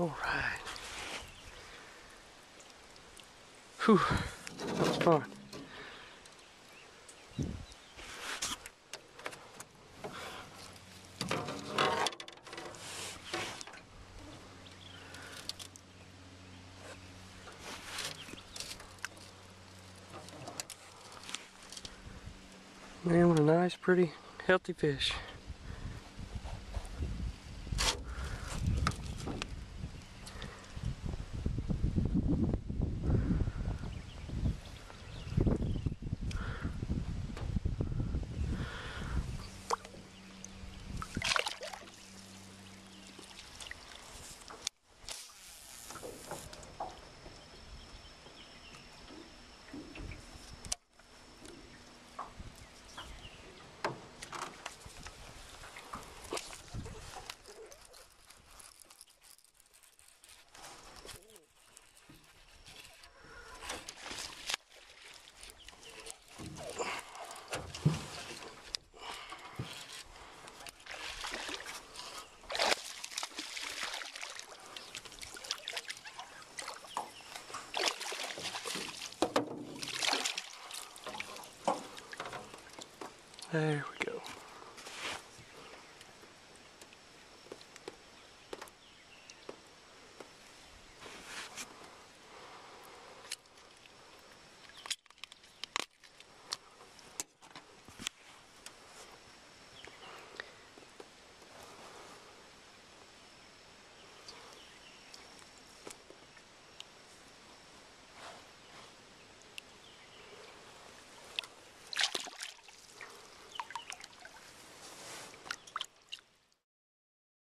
All right. Whew, that was fun. Man, what a nice, pretty, healthy fish. There we